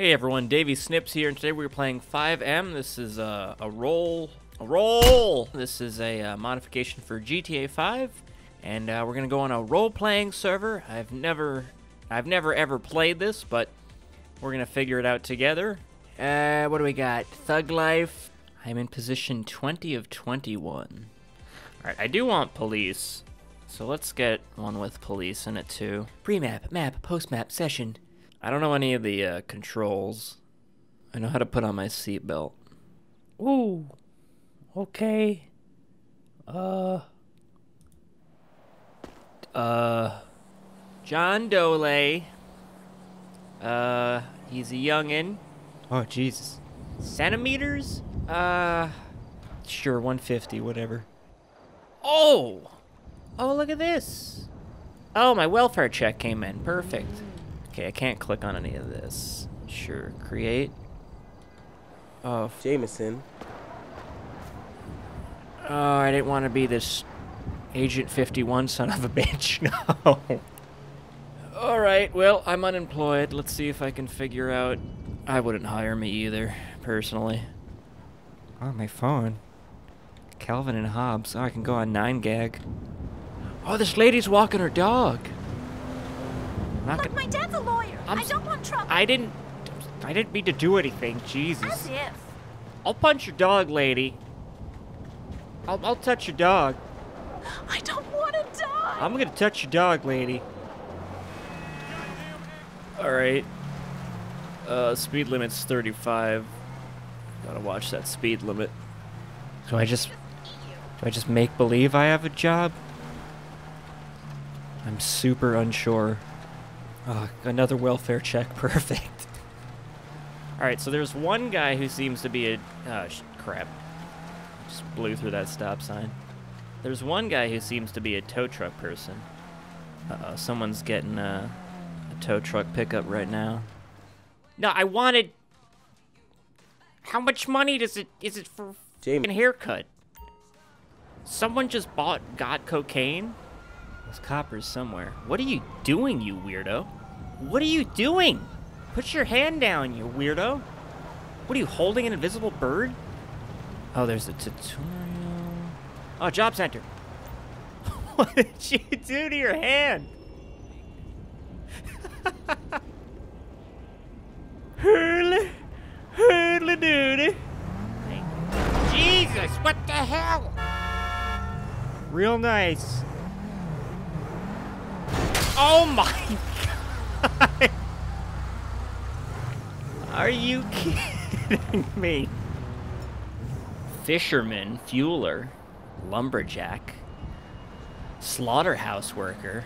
Hey everyone, Davey Snips here, and today we're playing FiveM. This is a, a roll, a roll. This is a uh, modification for GTA 5, and uh, we're gonna go on a role-playing server. I've never, I've never ever played this, but we're gonna figure it out together. Uh, what do we got? Thug life. I'm in position 20 of 21. All right, I do want police, so let's get one with police in it too. Pre-map, map, post-map, session. I don't know any of the uh, controls. I know how to put on my seatbelt. Ooh. Okay. Uh. Uh. John Dole. Uh, he's a youngin. Oh, Jesus. Centimeters? Uh. Sure, 150, whatever. Oh! Oh, look at this. Oh, my welfare check came in. Perfect. Okay, I can't click on any of this. Sure, create. Oh, f- Jameson. oh, I didn't want to be this Agent 51 son of a bitch. No. Alright, well, I'm unemployed. Let's see if I can figure out. I wouldn't hire me either, personally. Oh, my phone. Calvin and Hobbes. Oh, I can go on 9gag. Oh, this lady's walking her dog. I'm not Look, gonna. my dad's a lawyer. I'm I s- don't want trouble. I didn't. I didn't mean to do anything. Jesus. As if. I'll punch your dog, lady. I'll, I'll touch your dog. I don't want to die. I'm gonna touch your dog, lady. Alright. Uh, speed limit's 35. Gotta watch that speed limit. Do I just... Do I just make believe I have a job? I'm super unsure. Oh, another welfare check. Perfect. Alright, so there's one guy who seems to be a... Oh, sh- crap. Just blew through that stop sign. There's one guy who seems to be a tow truck person. Uh-oh, someone's getting a, a tow truck pickup right now. No, I wanted... How much money does it... Is it for Jamie. a haircut? Someone just bought... Got cocaine? Coppers somewhere. What are you doing, you weirdo? What are you doing? Put your hand down, you weirdo. What are you, holding an invisible bird? Oh, there's a tutorial. Oh, job center. what did you do to your hand? Hurly, hurly doody. Jesus, what the hell? Real nice. Oh my god. Are you kidding me? Fisherman, fueler, lumberjack, slaughterhouse worker.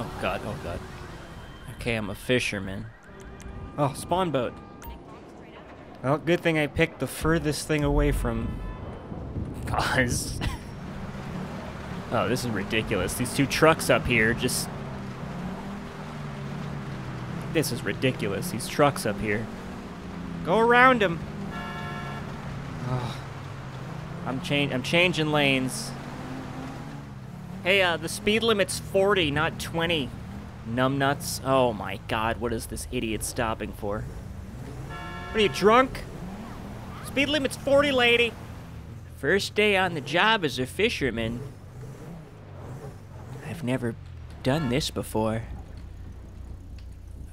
Oh god, oh god. Okay, I'm a fisherman. Oh, spawn boat. Well, good thing I picked the furthest thing away from. Cause. Oh, this is ridiculous. These two trucks up here just. This is ridiculous. These trucks up here. Go around them. I'm change. I'm changing lanes. Hey, uh, the speed limit's 40, not 20. Numbnuts. Oh my god, what is this idiot stopping for? What are you, drunk? Speed limit's 40, lady. First day on the job as a fisherman. I've never done this before.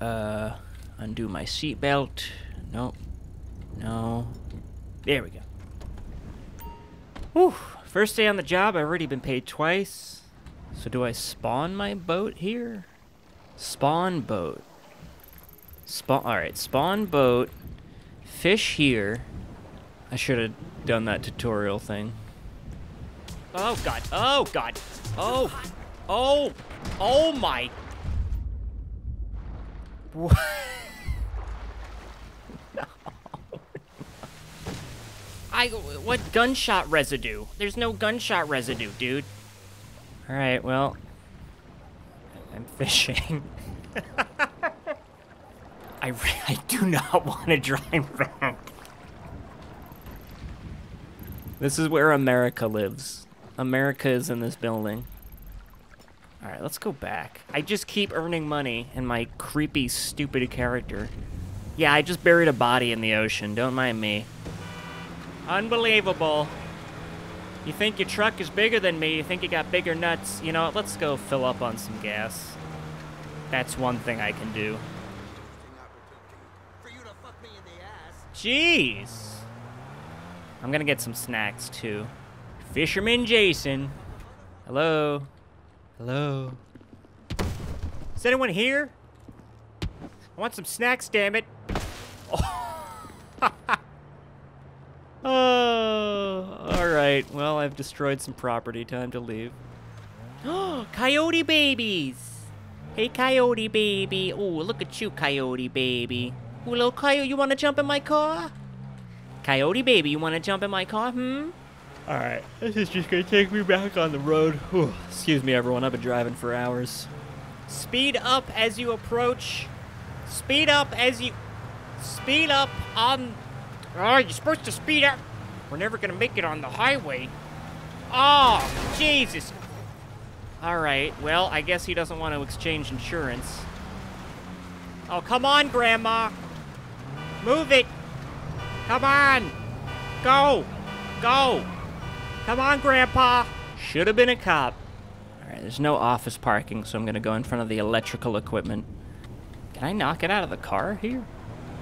Uh, undo my seatbelt. Nope. No. There we go. Whew. First day on the job, I've already been paid twice. So do I spawn my boat here? Spawn boat. Spawn. All right, spawn boat. Fish here. I should have done that tutorial thing. Oh god. Oh god. Oh. Oh. Oh my. What? I what gunshot residue? There's no gunshot residue, dude. All right, well, I'm fishing. I I do not want to drive back. This is where America lives. America is in this building. All right, let's go back. I just keep earning money in my creepy, stupid character. Yeah, I just buried a body in the ocean. Don't mind me. Unbelievable. You think your truck is bigger than me? You think you got bigger nuts? You know, let's go fill up on some gas. That's one thing I can do. Jeez. I'm gonna get some snacks too. Fisherman Jason. Hello. Hello. Is anyone here? I want some snacks, damn it. Oh, all right. Well, I've destroyed some property. Time to leave. Oh, coyote babies. Hey, coyote baby. Oh, look at you, coyote baby. Ooh, little coyote, you want to jump in my car? Coyote baby, you want to jump in my car? Hmm? All right, this is just gonna take me back on the road. Whew. Excuse me, everyone. I've been driving for hours. Speed up as you approach. Speed up as you. Speed up on. Oh, you're supposed to speed up. We're never gonna make it on the highway. Oh, Jesus. All right. Well, I guess he doesn't want to exchange insurance. Oh, come on, Grandma. Move it. Come on. Go. Go. Come on, Grandpa. Should have been a cop. All right, there's no office parking, so I'm going to go in front of the electrical equipment. Can I knock it out of the car here?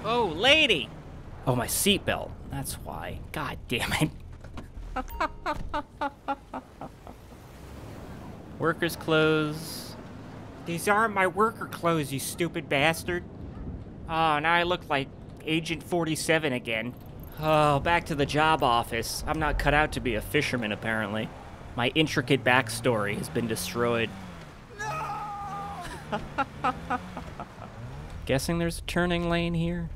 Oh, lady. Oh, my seatbelt. That's why. God damn it. Workers' clothes. These aren't my worker clothes, you stupid bastard. Oh, now I look like Agent 47 again. Oh, back to the job office. I'm not cut out to be a fisherman, apparently. My intricate backstory has been destroyed. No! Guessing there's a turning lane here?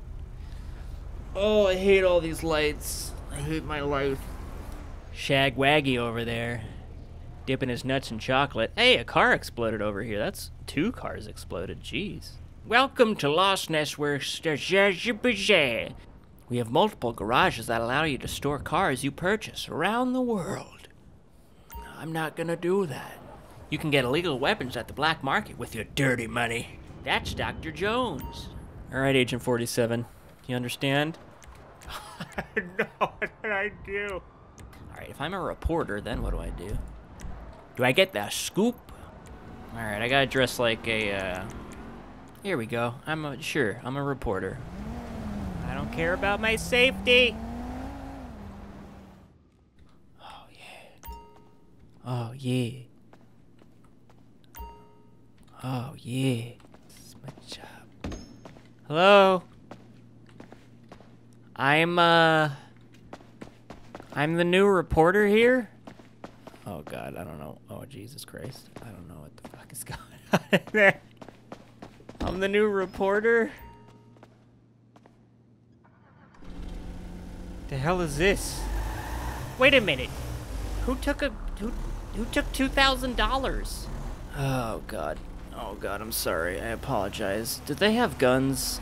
Oh, I hate all these lights. I hate my life. Shag Waggy over there, dipping his nuts in chocolate. Hey, a car exploded over here. That's two cars exploded. Jeez. Welcome to Lost Nest, where we have multiple garages that allow you to store cars you purchase around the world. I'm not gonna do that. You can get illegal weapons at the black market with your dirty money. That's Dr. Jones. All right, Agent 47. You understand? no, I do. All right, if I'm a reporter, then what do I do? Do I get the scoop? All right, I gotta dress like a, uh... Here we go. I'm a, sure, I'm a reporter. Don't care about my safety. Oh, yeah. Oh, yeah. Oh, yeah. This is my job. Hello? I'm, uh... I'm the new reporter here? Oh, God, I don't know. Oh, Jesus Christ. I don't know what the fuck is going on there. I'm the new reporter? The hell is this? Wait a minute. Who took a who who took two thousand dollars? Oh god. Oh god, I'm sorry. I apologize. Did they have guns?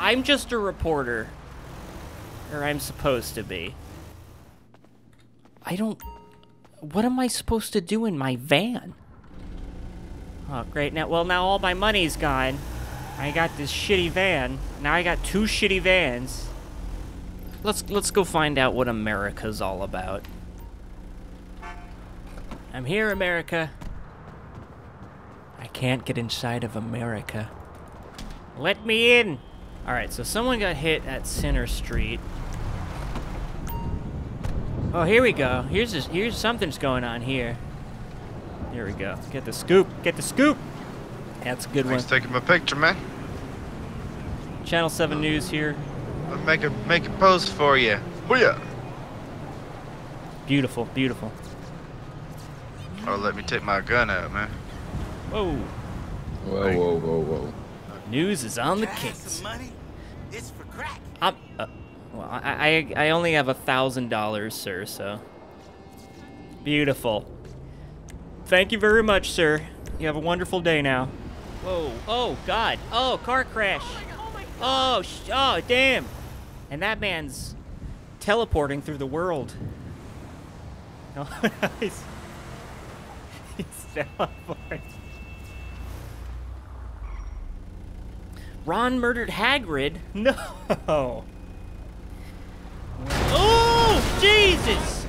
I'm just a reporter. Or I'm supposed to be. I don't what am I supposed to do in my van? Oh great now well now all my money's gone. I got this shitty van. Now I got two shitty vans. Let's let's go find out what America's all about. I'm here, America. I can't get inside of America. Let me in! Alright, so someone got hit at Center Street. Oh, here we go. Here's this, here's something's going on here. Here we go. Get the scoop. Get the scoop. That's a good Thanks one. for taking my picture, man. Channel 7 News here. I'll make a make a post for you. Booyah! Beautiful, beautiful. Oh, let me take my gun out, man. Whoa. Whoa, whoa, whoa, whoa. News is on the Can I case. It's for crack. I'm, uh, well, I, I, I only have a thousand dollars, sir, so. Beautiful. Thank you very much, sir. You have a wonderful day now. Whoa, oh, God. Oh, car crash. Oh, sh- oh, damn. And that man's teleporting through the world. No, he's, he's teleporting. Ron murdered Hagrid? No. Oh, Jesus!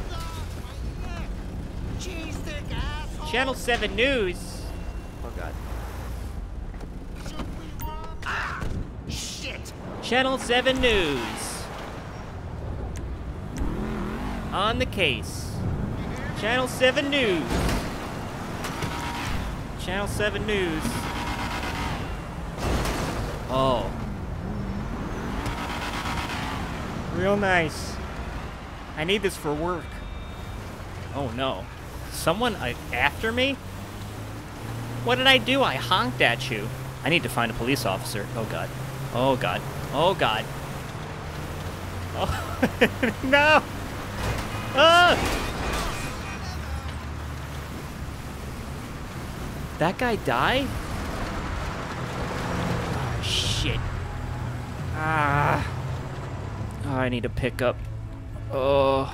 Channel 7 News. Oh, God. Ah, Channel 7 News. On the case. Channel 7 News. Channel 7 News. Oh. Real nice. I need this for work. Oh no. Someone uh, after me? What did I do? I honked at you. I need to find a police officer. Oh god. Oh god. Oh god. Oh no! Ah! That guy die? Oh, shit. Ah. Oh, I need to pick up. Oh.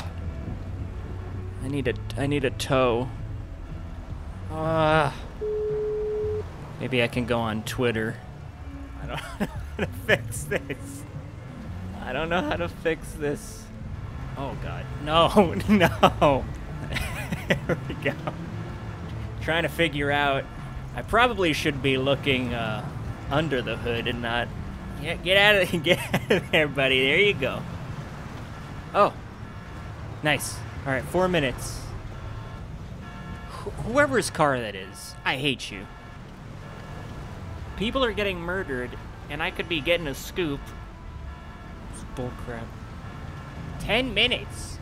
I need a I need a tow. Ah. Maybe I can go on Twitter. I don't know how to fix this. I don't know how to fix this. Oh god. No, no. there we go. Trying to figure out. I probably should be looking uh, under the hood and not. Yeah, get out of get out of there, buddy. There you go. Oh, nice. All right, four minutes. Wh- whoever's car that is, I hate you. People are getting murdered, and I could be getting a scoop. It's bullcrap. Ten minutes.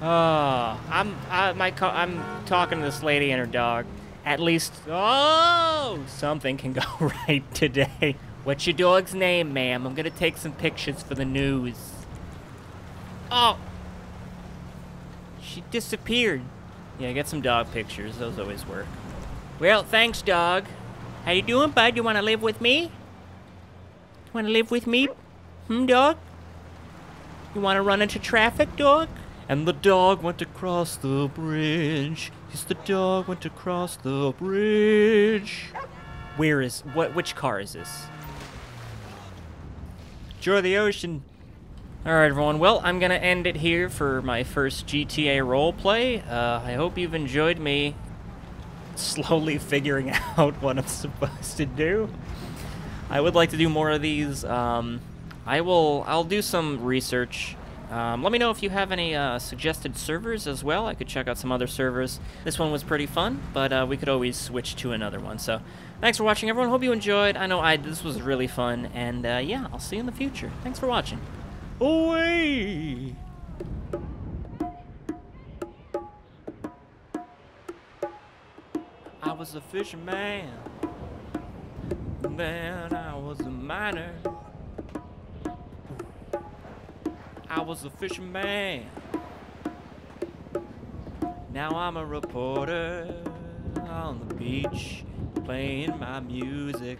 Oh, I'm I, my I'm talking to this lady and her dog. At least, oh, something can go right today. What's your dog's name, ma'am? I'm gonna take some pictures for the news. Oh, she disappeared. Yeah, get some dog pictures. Those always work. Well, thanks, dog. How you doing, bud? You want to live with me? Want to live with me? Hmm, dog? You want to run into traffic, dog? And the dog went across the bridge. Yes, the dog went across the bridge. Where is what? Which car is this? Joy of the Ocean. All right, everyone. Well, I'm gonna end it here for my first GTA roleplay. Uh, I hope you've enjoyed me slowly figuring out what I'm supposed to do. I would like to do more of these. Um, I will. I'll do some research. Um, let me know if you have any uh, suggested servers as well. I could check out some other servers. This one was pretty fun, but uh, we could always switch to another one. So, thanks for watching, everyone. Hope you enjoyed. I know I this was really fun, and uh, yeah, I'll see you in the future. Thanks for watching. Away. I was a fisherman. Then I was a miner. I was a fisherman. Now I'm a reporter on the beach playing my music.